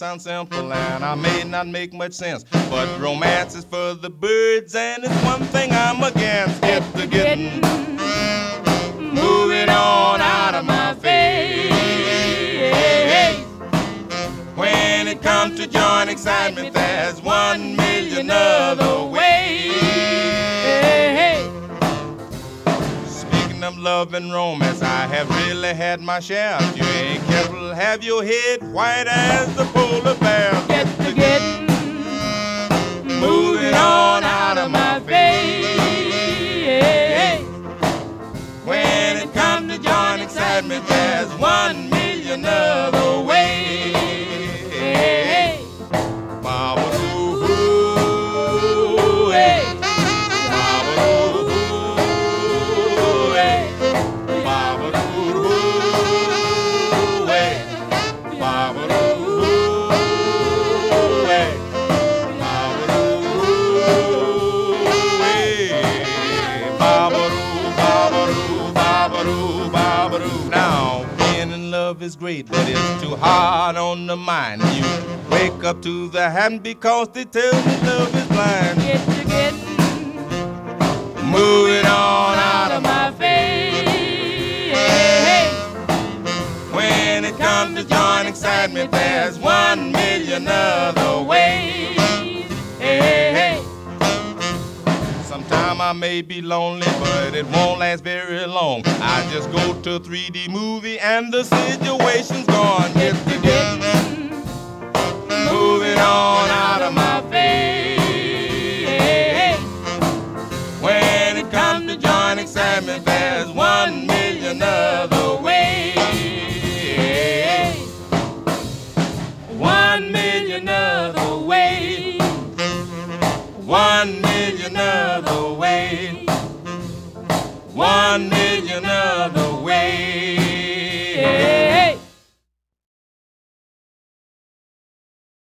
sound simple and I may not make much sense, but romance is for the birds and it's one thing I'm against. Get to getting, move on out of my face. When it comes to join excitement, there's one million other ways. Speaking of love and romance, I have really had my share. You ain't have your head white as the polar bear. Get to getting, moving on out of my face. When it comes to join excitement, there's one million other ways. Love is great, but it's too hard on the mind. You wake up to the hand because they tell me love is blind. get to getting, Moving on out of my face. When it comes to join excitement, there's one million other Sometime I may be lonely, but it won't last very long. I just go to a 3D movie and the situation's gone. Get to One million other ways. One million other ways.